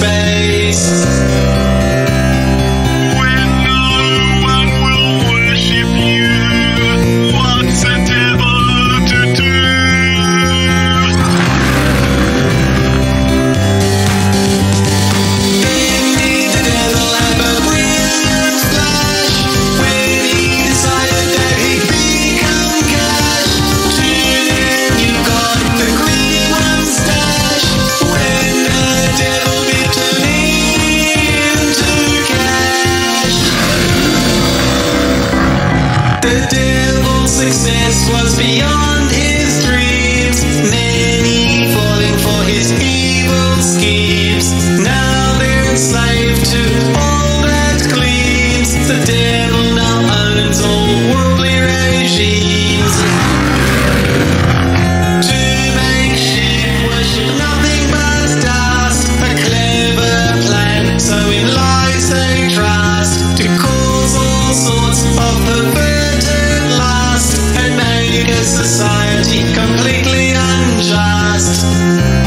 bed. Was beyond society completely unjust.